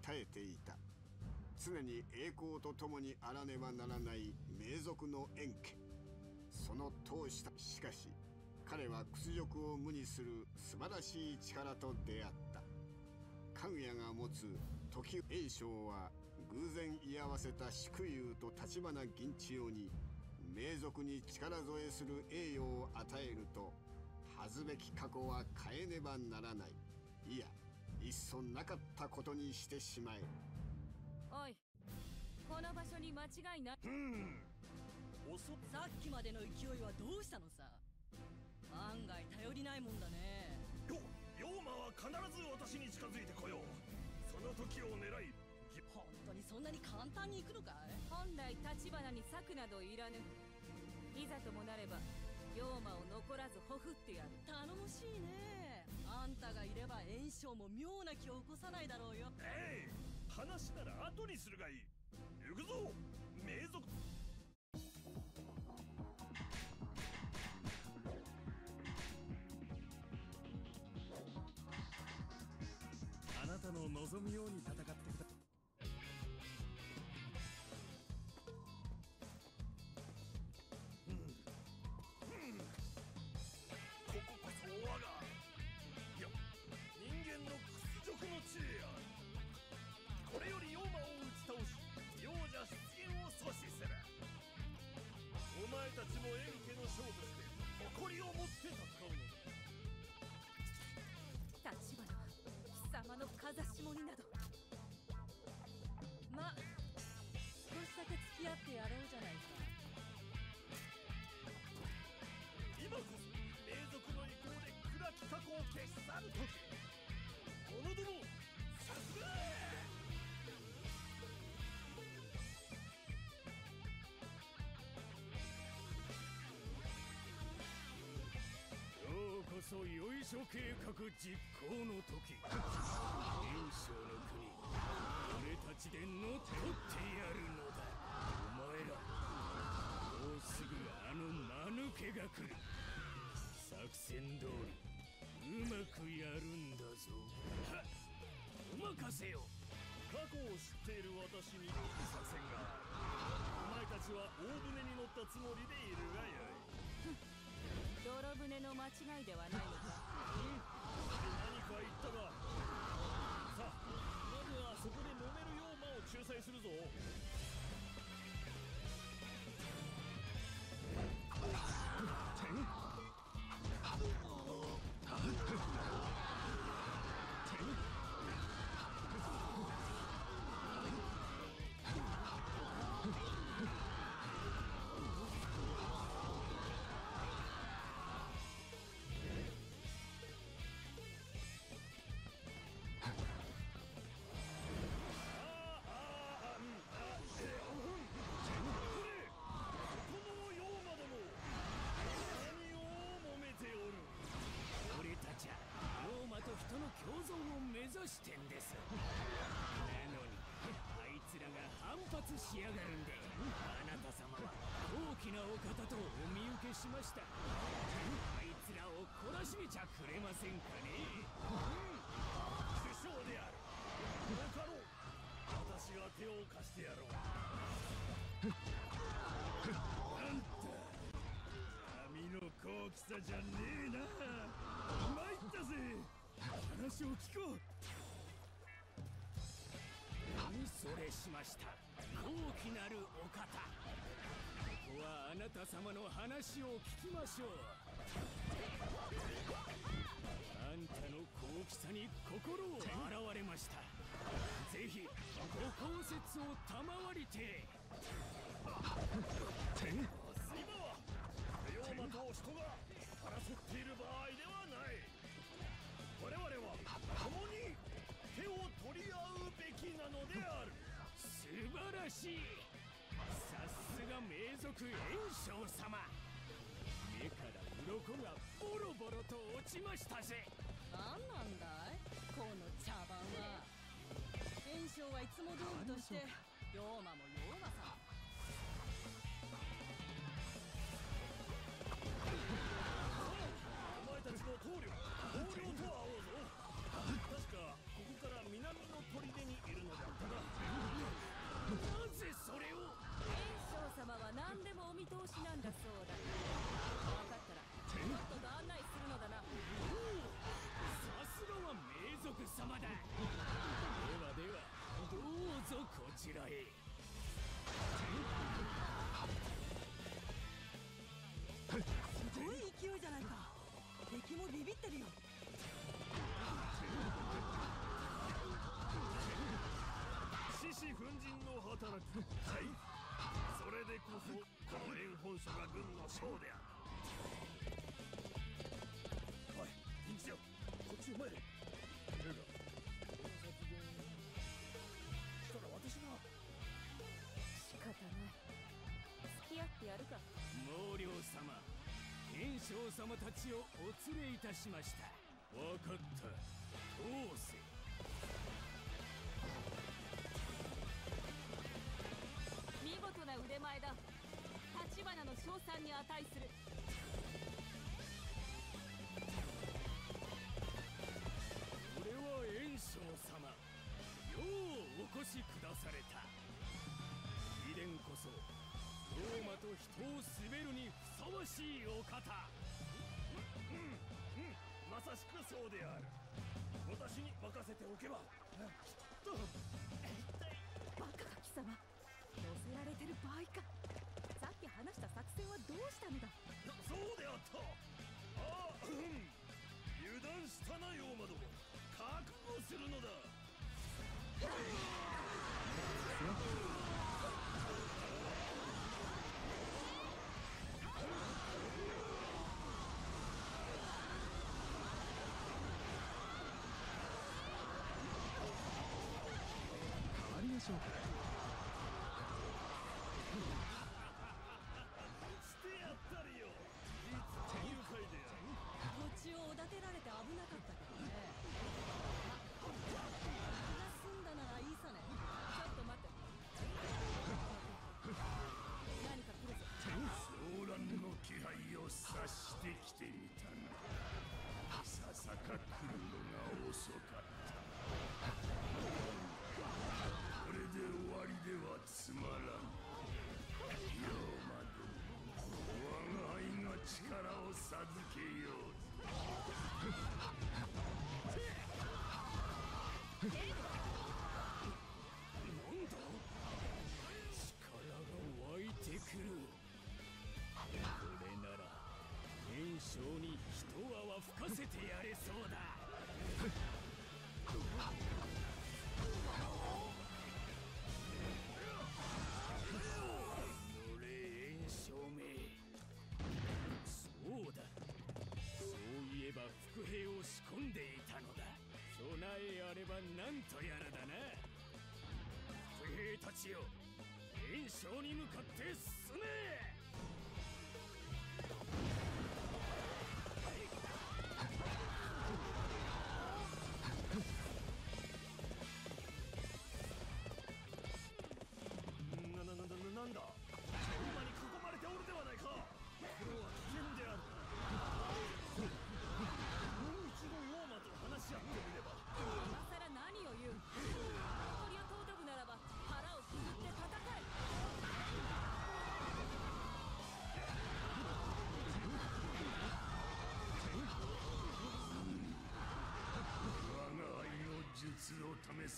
耐えていた。常に栄光とともにあらねばならない名族の円家。その闘士たしかし彼は屈辱を無にする素晴らしい力と出会った。かぐやが持つ時栄翔は偶然居合わせた祝友と橘銀千代に名族に力添えする栄誉を与えると恥ずべき過去は変えねばならない。いやいっそなかったことにしてしまえ。おいこの場所に間違いない。うん。遅さっきまでの勢いはどうしたのさ。案外頼りないもんだね。よ妖魔は必ず私に近づいてこよう。その時を狙い本当にそんなに簡単に行くのかい？本来立花に策などいらぬ。いざともなれば妖魔を残らずほふってやる。頼もしいねあんたがいれば炎症も妙な気を起こさないだろうよ。えい話なら後にするがいい。行くぞ。名族。あなたの望むように戦そよいしょ計画実行の時。炎章の国俺たちで乗っ取ってやるのだ。お前らもうすぐあの間抜けが来る。作戦通りうまくやるんだぞ。はっお任せよ。過去を知っている私に作戦があるお前たちは大船に乗ったつもりでいるがよい泥船の間違いではないのか。何か言ったがさあまずはそこで揉めるよう魔を仲裁するぞ。目指してんです。なのにあいつらが反発しやがるんであなた様は大きなお方とお見受けしました。あいつらを懲らしめちゃくれませんかね。首相である。よかろう。私が手を貸してやろう。あんた網の高貴さじゃねえな。参ったぜ。話を聞こう。それしました。高貴なるお方。ここはあなた様の話を聞きましょう。あんたの高貴さに心を洗われました。ぜひご公説を賜りて。今は妖魔と人がしいさすが名族炎章様。目から鱗がボロボロと落ちましたぜ。何なんだい？この茶番は。炎章はいつも通りとして妖魔も妖魔さおんだそうだ。分かったらちょっとご案内するのだな。さすがは名族様だ。ではではどうぞこちらへ。すごい勢いじゃないか。敵もビビってるよ。獅子奮陣の働き軍の将であるおいピンチよこっちへ参れだがこの殺言したら私が仕方ない。付き合ってやる。か毛量様炎章様たちをお連れいたしました分かった通せ見事な腕前だ。立花の称賛に値する。これは炎章様。ようお越しくだされた。貴殿こそローマと人を滑るにふさわしいお方。うんうんまさしくそうである。私に任せておけば。きっと。バカか貴様乗せられてる場合かき話した作戦はどうしたのだ？そそうであったああうん油断したな妖魔ども。覚悟するのだ なんとやらだな。不兵たちよ炎症に向かって進め。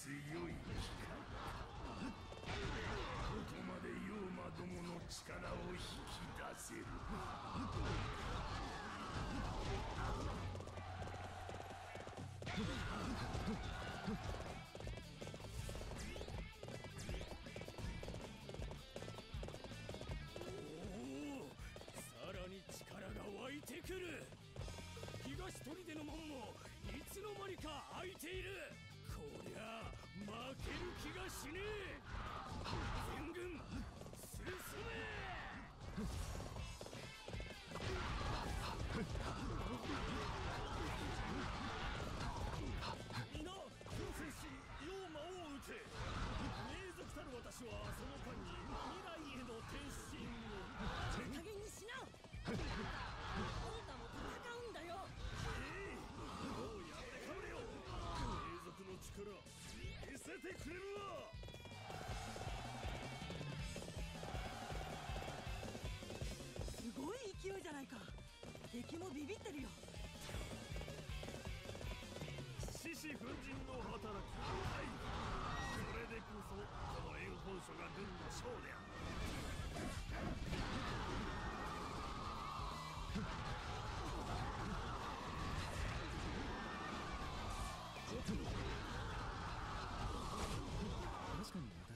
を試す良い機会どこまで妖魔どもの力を引き出せるおおさらに力が湧いてくる。東砦の門もいつの間にか開いている。死ねすごい勢いじゃないか。敵もビビってるよ。獅子奮陣の働き。これでこそこの炎本書が軍の将である。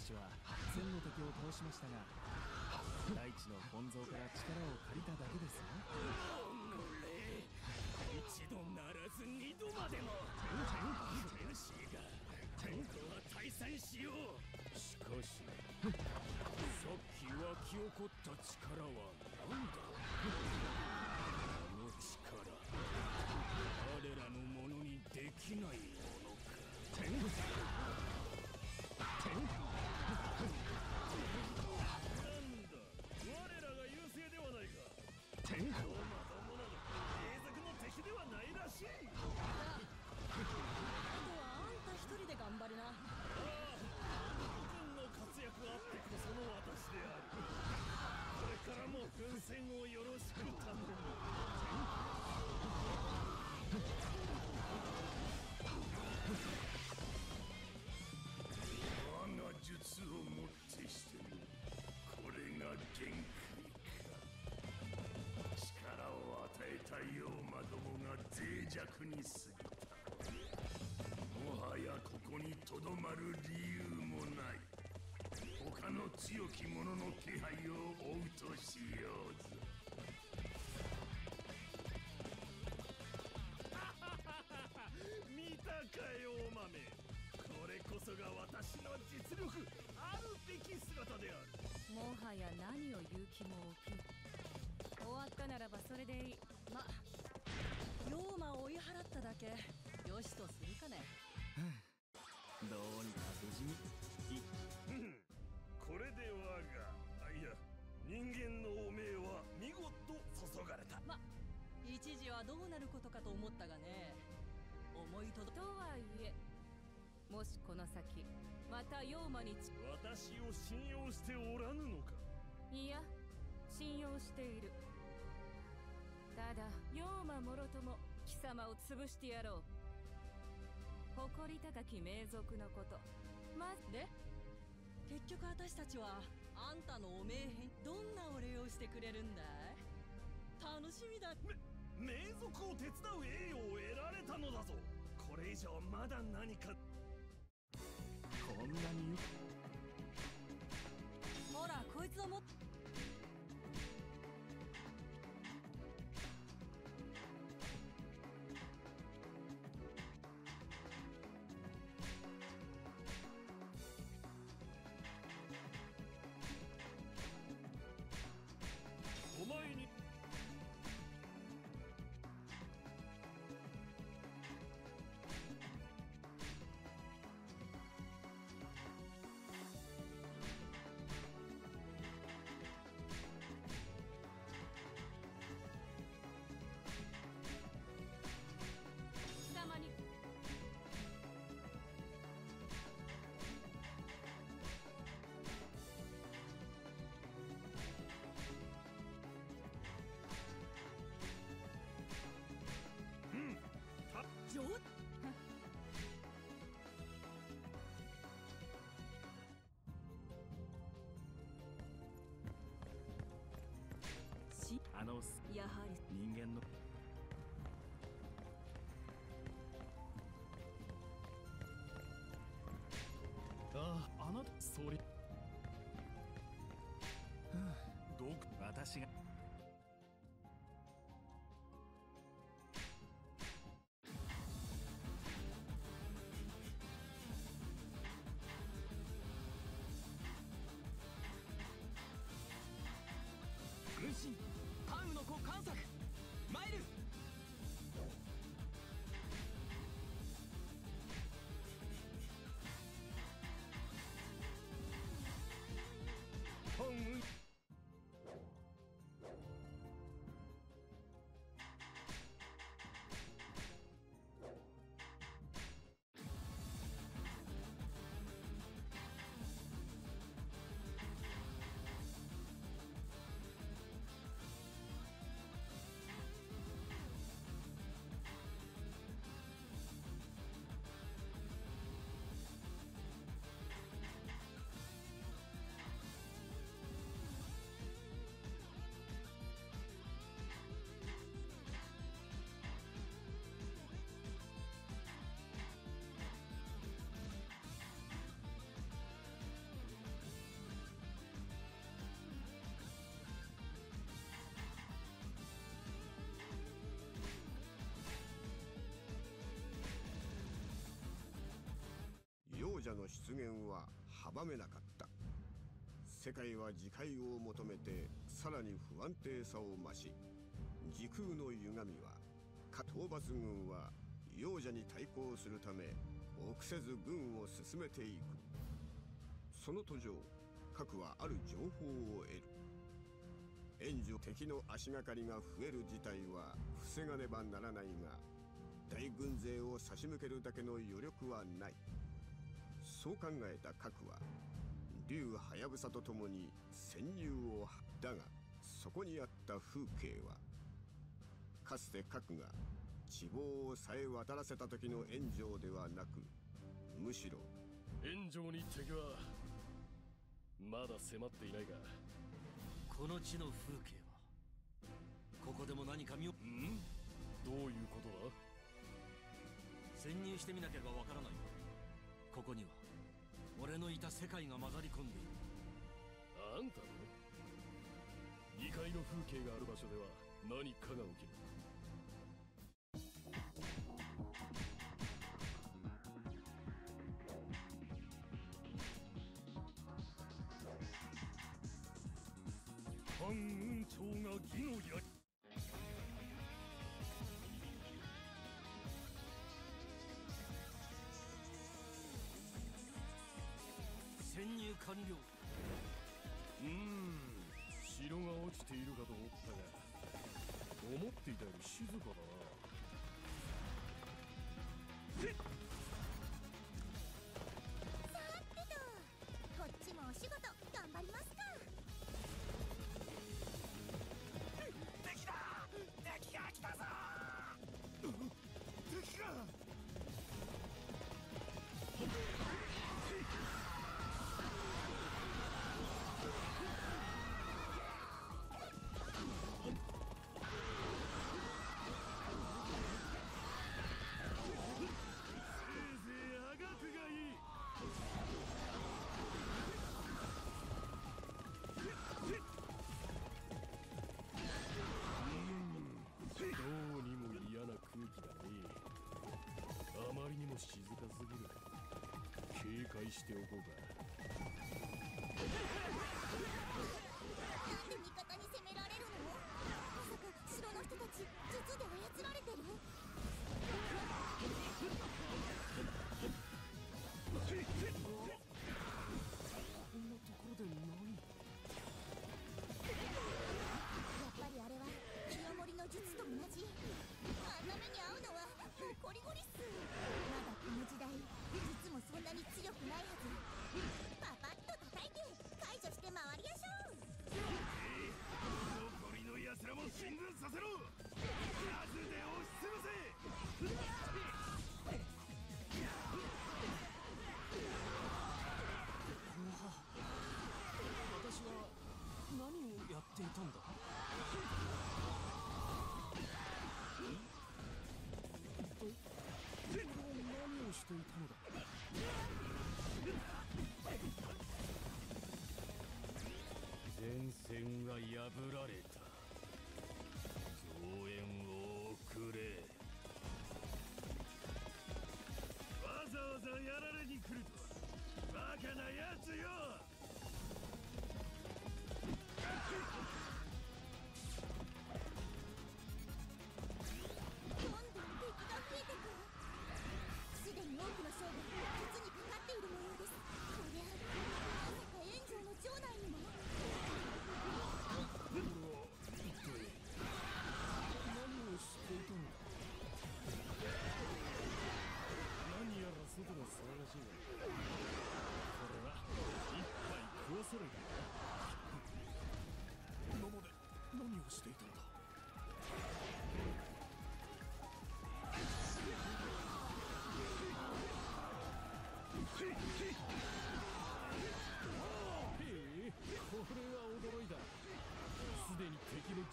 確かに私は千の敵を倒しましたが大地の本草から力を借りただけですよ。一度ならず二度までも天使がここは退散しよう。しかしさっき湧き起こった力は何だ？弱に過ぎた。もはやここにとどまる理由もない。他の強き者の気配を追うとしようぞ見たかよお豆これこそが私の実力。あるべき姿である。もはや何を言う気も起き終わったならばそれでいい。魔を追い払っただけ。よしとするかね。どうにか無事に。いうん。これで我があいや人間の汚名は見事注がれた。ま一時はどうなることかと思ったがね。思いとど。とはいえもしこの先また妖魔にち。私を信用しておらぬのか。いや信用している。ただ妖魔もろとも貴様を潰してやろう。誇り高き名族のこと。まで？結局私たちはあんたのお名変どんなお礼をしてくれるんだい？楽しみだ。名族を手伝う栄誉を得られたのだぞ。これ以上まだ何か。こんなにあのやはり。人間の。あああなたそれどう私が moon. 羽者の出現は阻めなかった。世界は自戒を求めてさらに不安定さを増し時空の歪みはか討伐軍は幼者に対抗するため臆せず軍を進めていく。その途上核はある情報を得る。援助敵の足がかりが増える事態は防がねばならないが大軍勢を差し向けるだけの余力はない。そう考えた核は竜はやぶさと共に潜入をだがそこにあった風景はかつて核が地望をさえ渡らせた時の炎上ではなくむしろ炎上に敵はまだ迫っていないが。この地の風景は。ここでも何か見よん？どういうことだ？潜入してみなければわからない。がここには俺のいた世界が混ざり込んでいる。あんたの？2階の風景がある場所では何かが起きる。潜入完了。うん。城が落ちているかと思ったが。思っていたより静かだな。しておこうか。なんで味方に攻められるの？まさか城の人たち術で操られてる？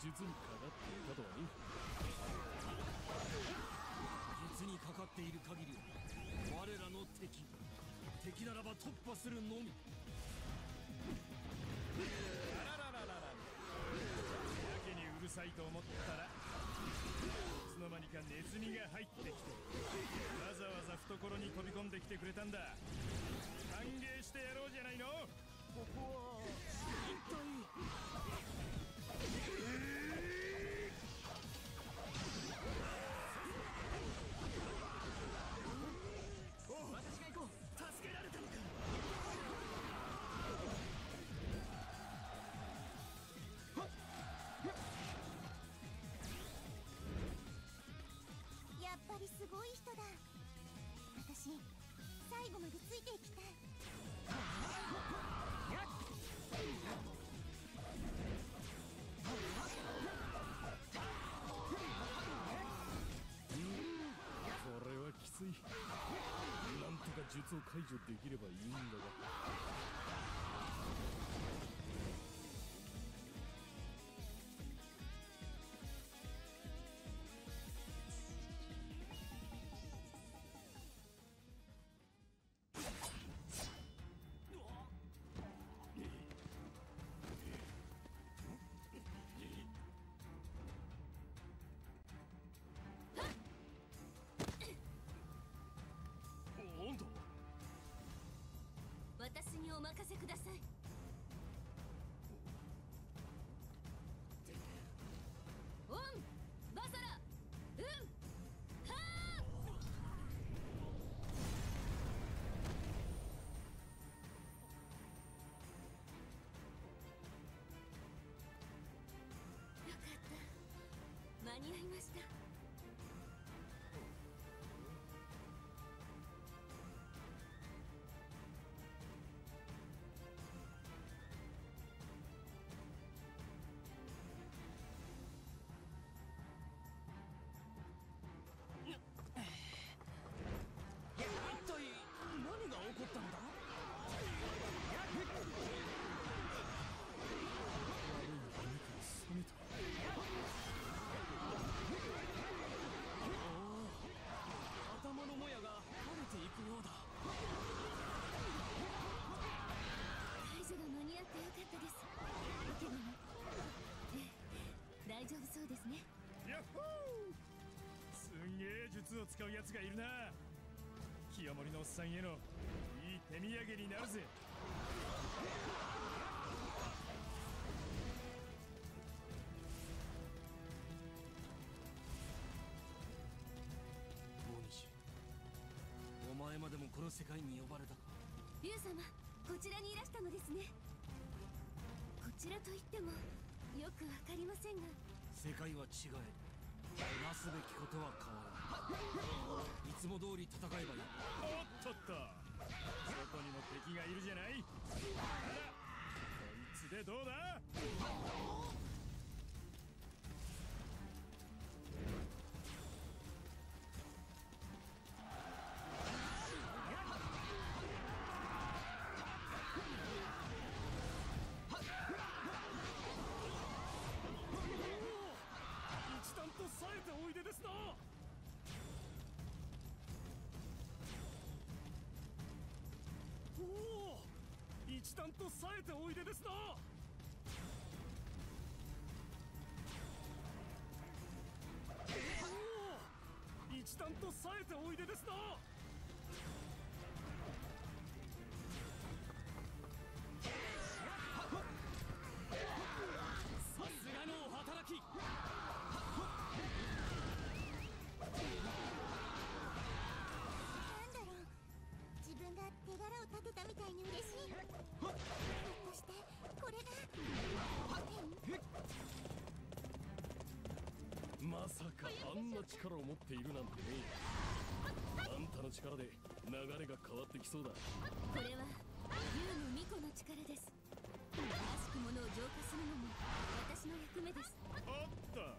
術にかかっていたとはね術にかかっている限りは我らの敵敵ならば突破するのみ。あらららららやけにうるさいと思ったらいつの間にかネズミが入ってきてわざわざ懐に飛び込んできてくれたんだ歓迎してやろうじゃないのここはい人だ。私最後までついていきたい。これはきつい。なんとか術を解除できればいいんだが。せください。オンバサラ。うん。はーよかった。間に合いました。起こったのだ。頭のもやが垂れていくようだ。解除が間に合ってよかったです。だけどええ大丈夫そうですね。ヤッホー。すんげえ術を使うやつがいるな。清盛のおっさんへの手土産になるぜ。大西お前までもこの世界に呼ばれたか？竜様こちらにいらしたのですね。こちらといってもよくわかりませんが。世界は違え。なすべきことは変わらないいつも通り戦えばいい。おっとっとこにも敵がいるじゃない。あらこいつでどうだ？一段と冴えておいでですな。一段と冴えておいでですな。な力を持っているなんてねあんたの力で流れが変わってきそうだ。これは竜の巫女の力です。悪しくものを浄化するのも私の役目です。おっと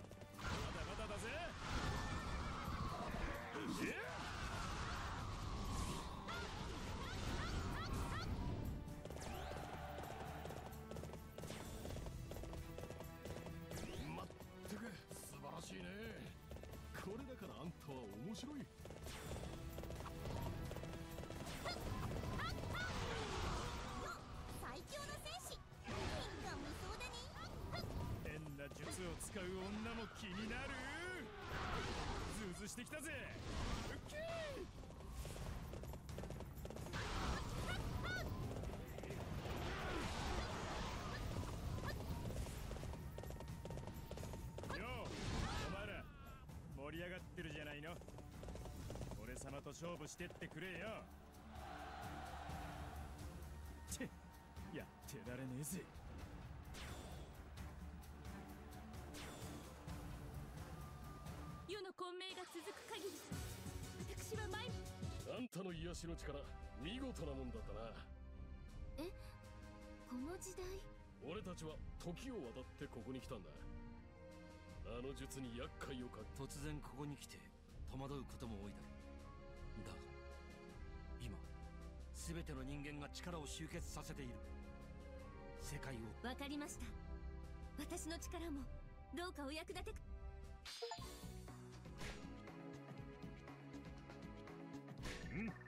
使う女も気になる？ズうずしてきたぜ！ウッキー！よお前ら。盛り上がってるじゃないの。俺様と勝負してってくれよ。てやってられねえぜ。混迷が続く限り私は毎あんたの癒しの力見事なもんだったなこの時代俺たちは時を渡ってここに来たんだあの術に厄介をかけ突然ここに来て戸惑うことも多いだろうだが今全ての人間が力を集結させている世界をわかりました私の力もどうかお役立てくうん